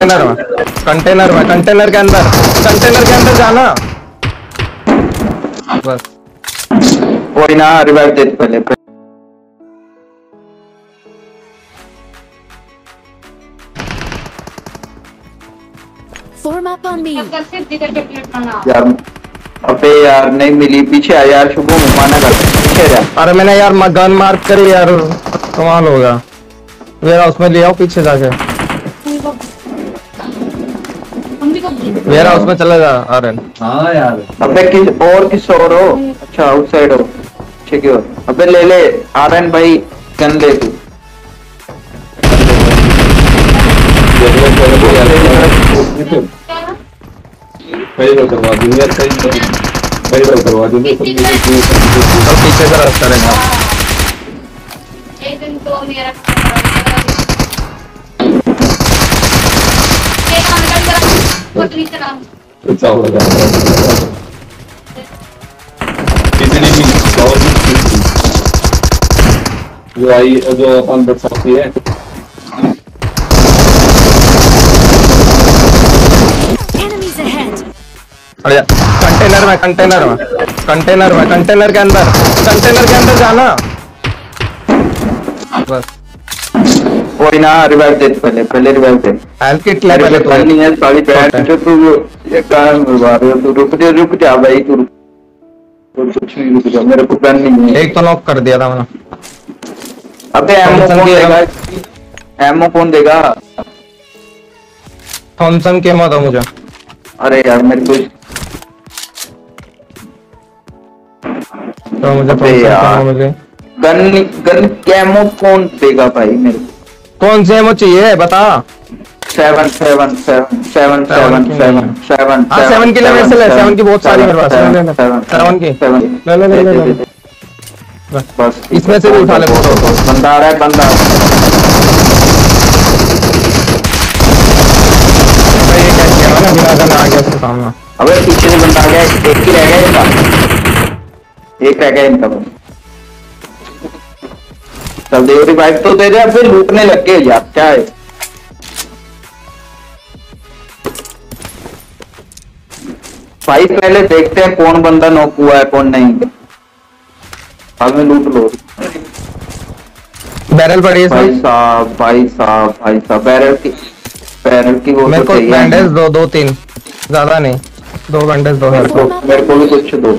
Container में container में container के अंदर कंटेनर के अंदर जाना बस कोई ना रिवाइव दे पहले Form up on me. यार अबे यार नहीं मिली पीछे आ यार शुभम माना कर। पीछे जा अरे मैंने यार गन मार्क करी यार कमाल होगा। वेयर हाउस में ले आओ पीछे जाके। वेयर हाउस में चला जा अरे हाँ यार। अबे किस और किस और हो? अच्छा आउटसाइड हो। ठीक है। अबे ले ले आर्यन भाई गन ले तू। कई बार करवा दूँगी यार कई बार कई बार करवा दूँगी सब पीछे से रस करेंगे एक दिन तो मेरा हो जाएगा इतनी भी और भी जो आई जो अपन बट सकती है अरे कंटेनर में कंटेनर में. कंटेनर में कंटेनर के अंदर. कंटेनर के अंदर जाना. बस. कोई ना रिवाइव दे पहले पहले रिवाइव दे ले पहले है सारी बैठ. जो तू ये काम करवा रहे हो तू रुक जा रुक जा भाई तू तू कुछ नहीं रुक जा मेरे को गन नहीं है। एक तो नॉक कर दिया था मैंने। अबे एमओ कौन देगा? एमओ कौन देगा? थॉमसन के मत मुझे। अरे यार मेरे को तो मुझे थॉमसन के मुझे गन गन कैमो कौन देगा भाई मेरे को? कौन से एमओ चाहिए बता। Seven seven seven seven seven की सेवन सेवन हाँ। सेवन की ले मेरे से ले सेवन की बहुत सारी मेरे पास सेवन की। सेवन ले ले ले ले बस। इसमें से भी उठा ले बंदा आ रहा है बंदा। ये क्या किया मैंने? बिना आ गया उसके सामने। अबे पीछे से बंदा आ गया एक ही रह गया इनका। एक रह गया इनका चल दे रिवाइव तो दे दे फिर लूटने लग गए यार क्या है? भाई पहले देखते हैं कौन बंदा नॉक हुआ है कौन नहीं। बाद में लूट लो। बैरल पड़ी है भाई साहब भाई साहब भाई साहब बैरल की बैरल की वो मेरे तो को बैंडेज दो दो तीन। ज़्यादा नहीं। दो बैंडेज दो। मेरे को भी कुछ दो।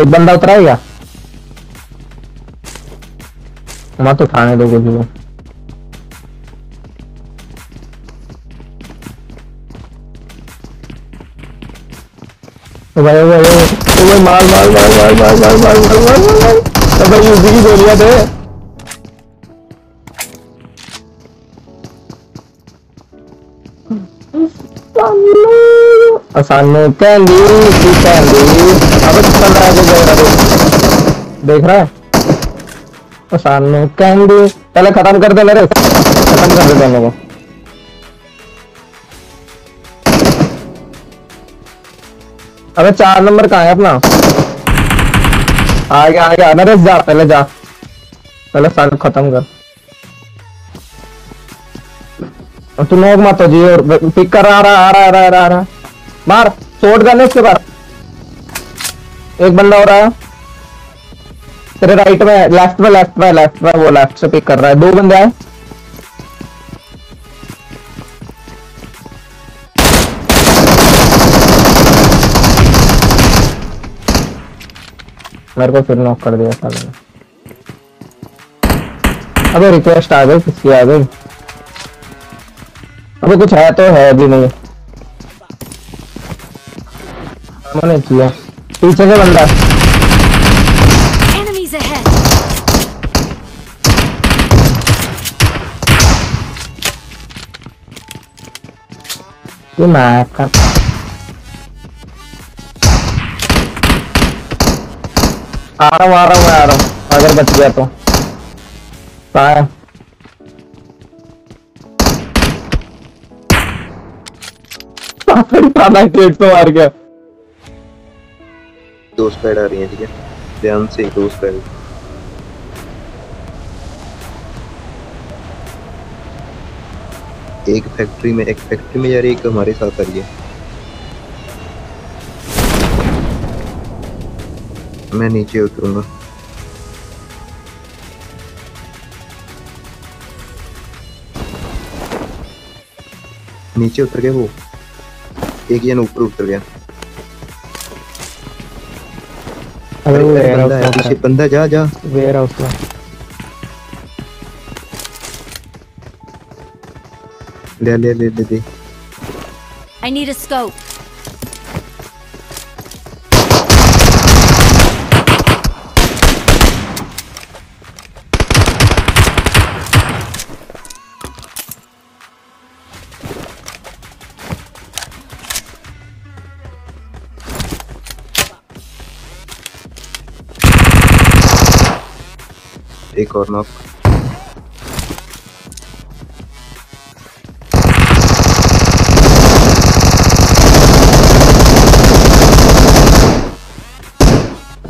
एक बंदा उतरा है क्या मत उठाने दो कुछ भी भाई भाई भाई भाई भाई भाई मार मार मार मार मार मार मार मार मार मार मार भाई भाई उसी की सामने कैंडी कैंडी अब तो चल रहा है देख रहा है? सामने कैंडी पहले खत्म कर दे मेरे। खत्म कर दे दोनों को अबे चार नंबर कहाँ है अपना? आ गया आ गया नरेश जा, पहले जा। पहले साल खत्म कर। तू नोक मत हो जी और पिक कर, आ रहा आ रहा आ रहा आ रहा। मार शॉट गन है उसके पास। एक बंदा हो रहा है तेरे राइट में लेफ़्ट में लेफ़्ट में लेफ़्ट में, वो लेफ़्ट से पिक कर रहा है। दो बंदे आए। मेरे को फिर नॉक कर दिया साले ने। अबे रिक्वेस्ट आ गई, किसकी आ गई? अबे कुछ है तो है भी नहीं। मैंने किया पीछे से बंदा Enemies ahead. ये मैं का आ रहा हूँ आ रहा हूँ मैं आ रहा हूँ अगर बच गया तो कहाँ है नाइट एट तो मार गया दो स्पैड आ रही हैं, ठीक है? ध्यान से दो स्पैड एक फैक्ट्री में, एक फैक्ट्री में यार एक हमारे साथ आ रही है। मैं नीचे उतरूँगा। नीचे उतर गया वो। एक जन ऊपर उतर गया। वेयर बंदा पीछे बंदा जा जा। वेयर हाउस में ले ले ले ले दे। I need a एक और नॉक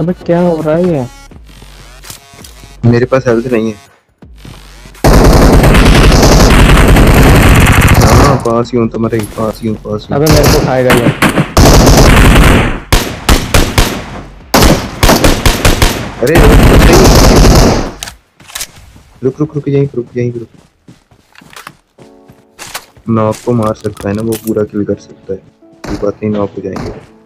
अबे क्या हो रहा है ये? मेरे पास हेल्थ नहीं है। हाँ पास ही हूँ तुम्हारे पास ही हूँ पास ही अबे मेरे को खाएगा ये अरे रुक रुक रुक, यहीं रुक यहीं रुक। नॉक को मार सकता है ना, वो पूरा किल कर सकता है। कोई बात नहीं नॉक हो जाएँगे।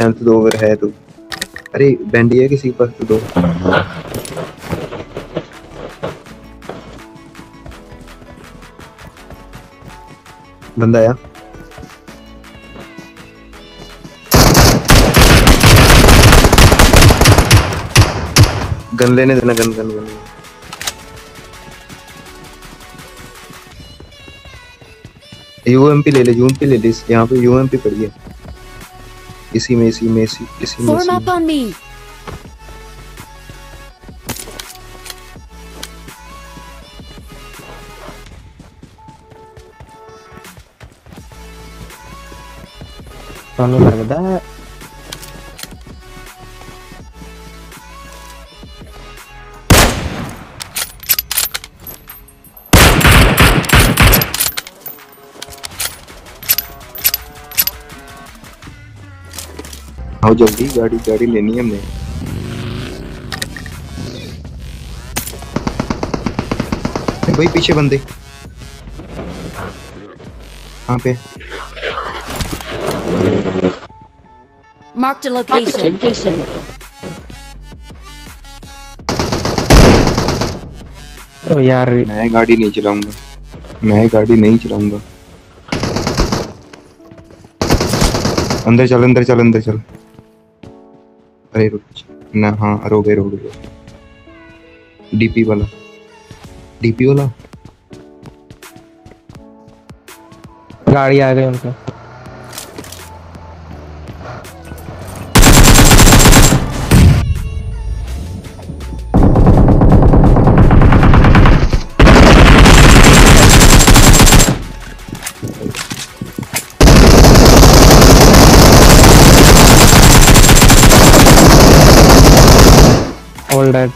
हेल्थ दो अगर है तो। अरे बैंडी है किसी के पास तो दो। बंदा आया। गन लेने देना गन गन गन। यूएमपी ले ले यूएमपी ले ले यहाँ पे यूएमपी पड़ी है। इसी में इसी में इसी इसी में form up on me. Don't look like. आओ जल्दी गाड़ी गाड़ी लेनी है हमने। भाई पीछे बंदे। कहाँ पे? Marked a location. ओ यार। मैं गाड़ी नहीं चलाऊँगा। मैं गाड़ी नहीं चलाऊँगा। अंदर चल अंदर चल अंदर चल। अरे रुक ना हाँ रोगे गए, रो गए। डीपी वाला। डीपी वाला? गाड़ी आ गई उनका। ऑल डेड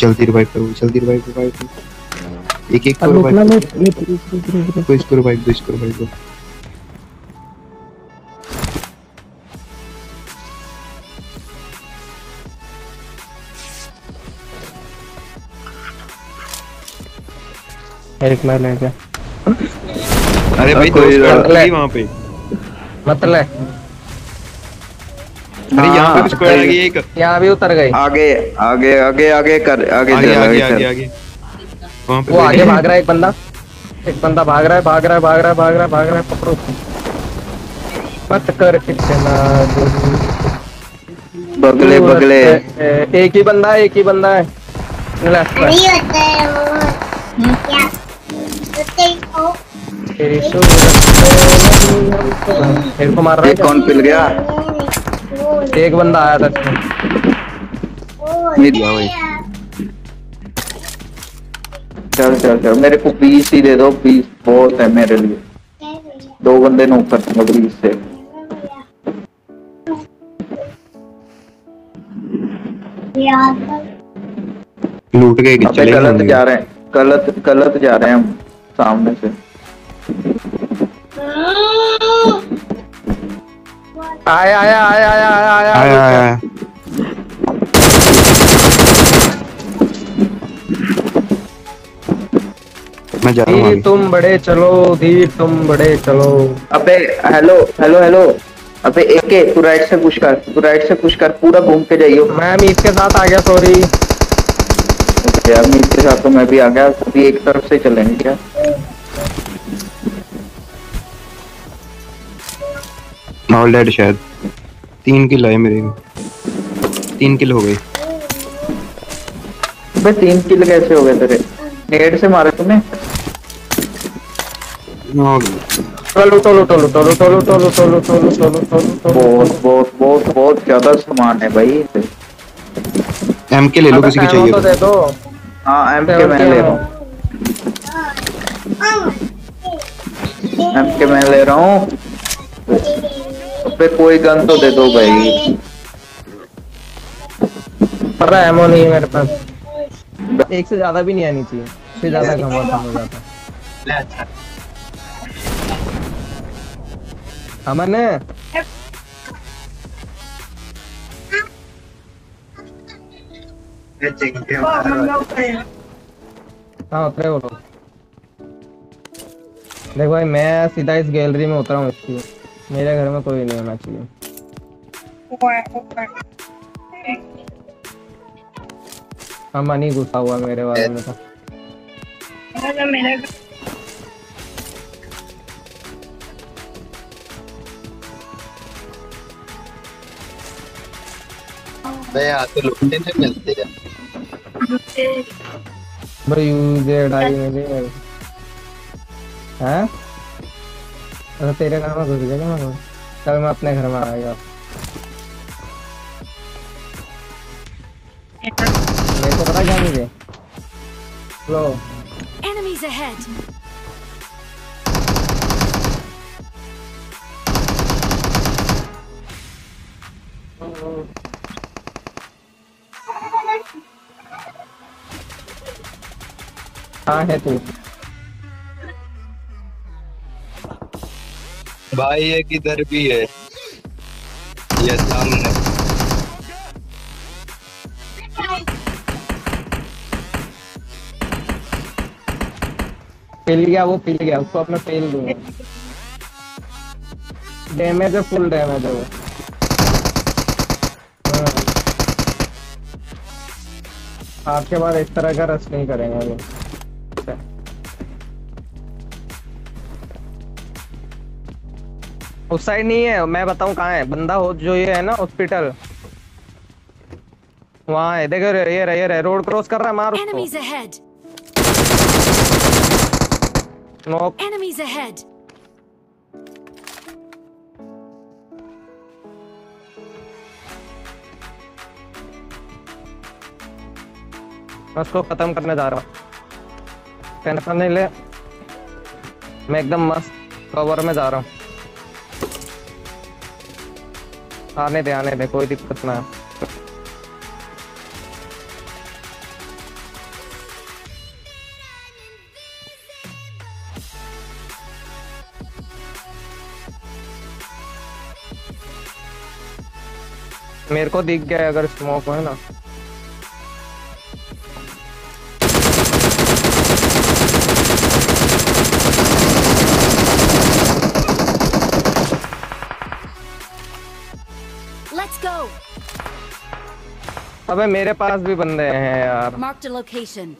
जल्दी रिवाइव करो जल्दी रिवाइव रिवाइव करो। एक एक को अब रुकना रिवाइव मत रुक रुक रुक रुक रुक करो इसको रिवाइव दो इसको रिवाइव दो एक मैं ले गया। अरे भाई कोई दो वहाँ पे। मत ले। अरे यहाँ पे हाँ, स्क्वाड आ गई एक। यहाँ भी उतर गई। आगे आगे आगे आगे कर आगे आगे आगे आगे आगे वहाँ पे वो आगे भाग रहा है एक बंदा। एक बंदा भाग रहा है भाग रहा है भाग रहा है भाग रहा है भाग रहा है पकड़ो। मत कर इतना बगले बगले। एक ही बंदा है एक ही बंदा है। लेफ़्ट में नहीं होता है वो। क्या? होते ही हो। तेरी को मार रहा ये कौन पिल गया? है एक बंदा आया था। इसमें गया भाई। चल चल चल मेरे को बीस ही दे दो बीस बहुत है मेरे लिए। दो बंदे नोक कर दूँगा ब्रीज से लूट के चले गलत जा रहे हैं गलत गलत जा रहे हैं हम सामने से। आया आया आया आया आया आया। आया आया। आया मैं जा रहा हूँ तुम बड़े चलो धीर तुम बड़े चलो। अबे हेलो हेलो हेलो अबे एके तू राइट से पुश कर तू राइट से पुश कर पूरा घूम के जाइयो। मैम इसके साथ आ गया सॉरी यार मैं इसके साथ तो मैं भी आ गया अभी एक तरफ़ से चलेंगे क्या ऑल डेड शायद तीन किल आए मेरे तीन किल हो गए अबे तीन किल कैसे हो गए तेरे नेट से मारे तूने हाँ, टोलो टोलो टोलो टोलो टोलो टोलो टोलो टोलो टोलो टोलो बहुत बहुत बहुत बहुत ज़्यादा सामान है भाई एम के ले लो किसी की चाहिए तो दे तो। दो हाँ एम के मैं ले रहा हूँ एम के मैं ले रहा हूँ अबे कोई गन तो दे दो भाई। पर एमो नहीं है मेरे पास। एक से ज़्यादा भी नहीं आनी चाहिए इससे ज़्यादा कम हो जाता अमन हाँ उतरे वो लोग। देख भाई मैं सीधा इस गैलरी में उतरा हूँ इसकी मेरे घर में कोई नहीं होना चाहिए। हाँ मनी गुस्सा हुआ मेरे बारे में तो। मैं यहाँ तो लुटने नहीं मिलते हैं भाई यूज़ है डाई मिली हैं? हाँ? अरे तेरे घर में घुस गया मैं चल मैं अपने घर में आ गया। मेरे को पता क्या मुझे? लो। Enemies ahead. कहाँ है तू? भाई ये किधर भी है? ये सामने। पिल गया, वो पिल गया, उसको अपना पेल दूँगा डैमेज है फुल डैमेज है वो। हाँ। आज के बाद इस तरह का रस नहीं करेंगे वो उस साइड नहीं है मैं बताऊँ कहाँ है। बंदा हो जो ये है ना हॉस्पिटल वहाँ है देखो ये रहा ये रहा रोड क्रॉस कर रहा है मार उसको। नॉक. मैं उसको खत्म करने जा रहा हूँ। टेंशन नहीं ले। मैं एकदम मस्त कवर में जा रहा हूँ। आने दे आने दे, कोई दिक्कत ना। मेरे को दिख गया अगर स्मोक है ना? Let's go. अबे मेरे पास भी बंदे हैं यार Marked a location.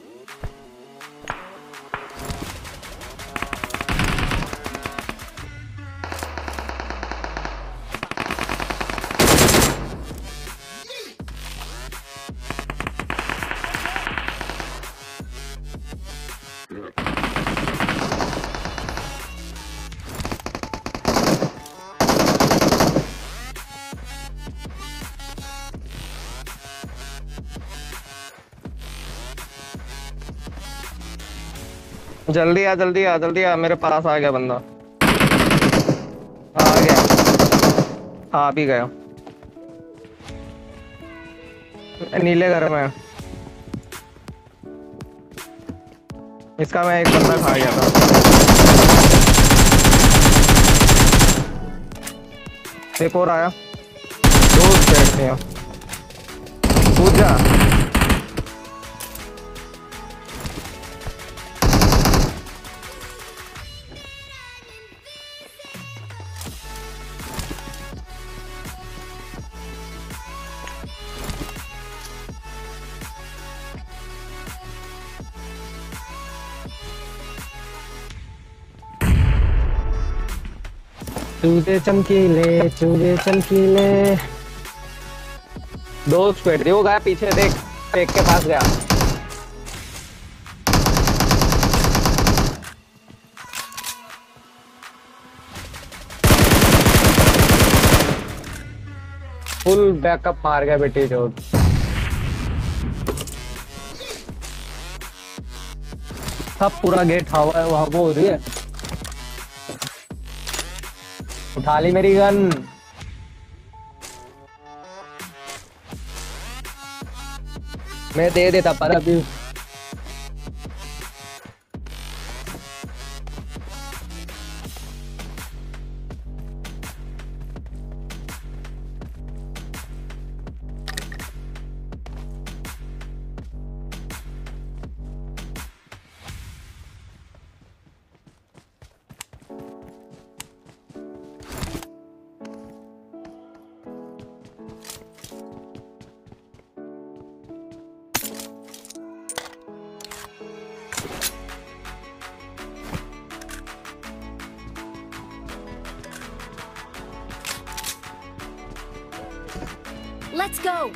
जल्दी आ जल्दी आ जल्दी आ, मेरे पास आ गया बंदा। हाँ अभी गया नीले घर में। इसका मैं एक बंदा खा गया था। एक और आया। दो कूद चूजे चमकीले चूजे चमकीले। दो स्क्वेड वो गया पीछे, देख पेक के पास गया। फुल बैकअप मार गया बेटी जो। सब पूरा गेट हवा है वहाँ वो हो रही है। उठा ली मेरी गन। मैं दे देता पर अभी। Go.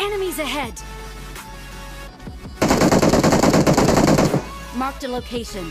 Enemies ahead. Marked a location.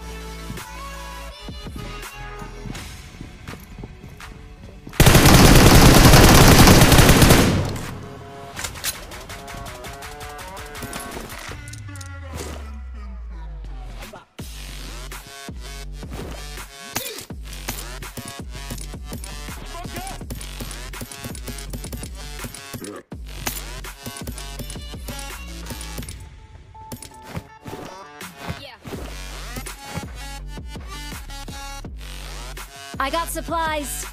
I got supplies.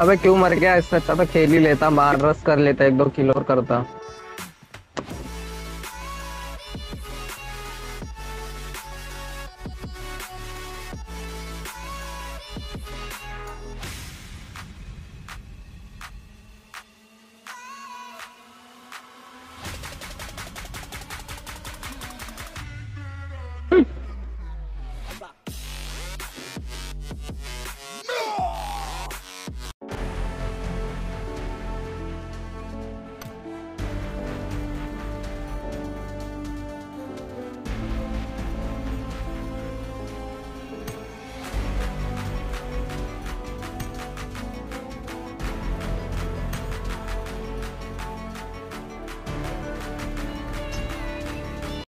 अबे क्यों मर गया इससे अच्छा तो खेल ही लेता, मार रस कर लेता, एक दो किलो और करता।